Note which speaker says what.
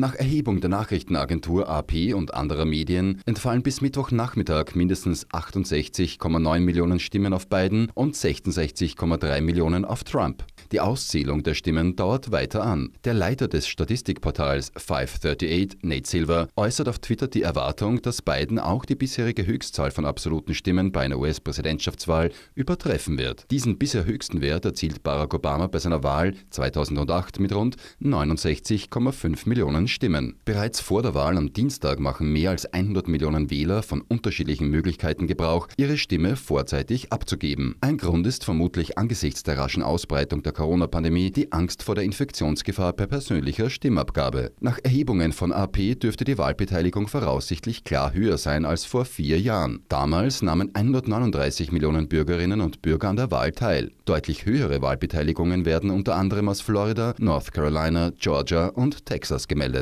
Speaker 1: Nach Erhebung der Nachrichtenagentur AP und anderer Medien entfallen bis Mittwochnachmittag mindestens 68,9 Millionen Stimmen auf Biden und 66,3 Millionen auf Trump. Die Auszählung der Stimmen dauert weiter an. Der Leiter des Statistikportals 538, Nate Silver, äußert auf Twitter die Erwartung, dass Biden auch die bisherige Höchstzahl von absoluten Stimmen bei einer US-Präsidentschaftswahl übertreffen wird. Diesen bisher höchsten Wert erzielt Barack Obama bei seiner Wahl 2008 mit rund 69,5 Millionen Stimmen. Bereits vor der Wahl am Dienstag machen mehr als 100 Millionen Wähler von unterschiedlichen Möglichkeiten Gebrauch, ihre Stimme vorzeitig abzugeben. Ein Grund ist vermutlich angesichts der raschen Ausbreitung der Corona-Pandemie die Angst vor der Infektionsgefahr per persönlicher Stimmabgabe. Nach Erhebungen von AP dürfte die Wahlbeteiligung voraussichtlich klar höher sein als vor vier Jahren. Damals nahmen 139 Millionen Bürgerinnen und Bürger an der Wahl teil. Deutlich höhere Wahlbeteiligungen werden unter anderem aus Florida, North Carolina, Georgia und Texas gemeldet.